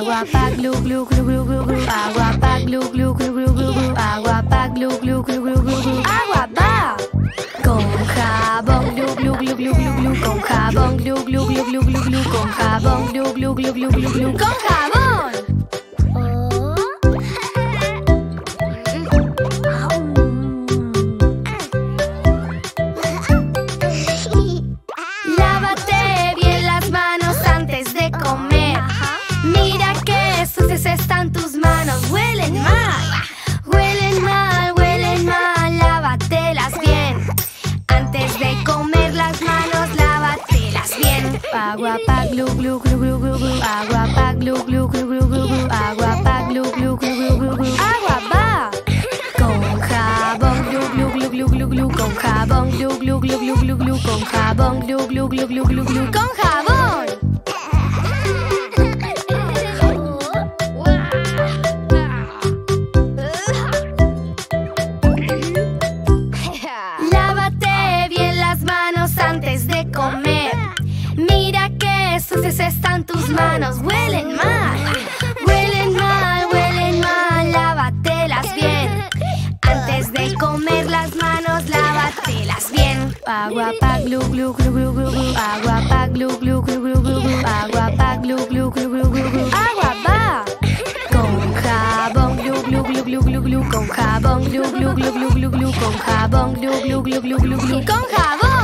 Agua pa glu glu glu glu glu glu. Agua pa glu glu glu glu glu glu. Agua pa glu glu glu glu glu glu. Agua va. Con jabón glu glu glu glu glu glu. Con jabón glu glu glu glu glu glu. Con jabón glu glu glu glu glu glu. Con jabón. Con jabón. Lávate bien las manos antes de comer. Mira que sucias están tus manos. Agua pack glu glu glu glu glu glu. Agua pack glu glu glu glu glu glu. Agua pack glu glu glu glu glu glu. Agua ba Con jabón glu glu glu glu glu glu. Con jabón glu glu glu glu glu glu. Con jabón glu glu glu glu glu glu. Con jabón.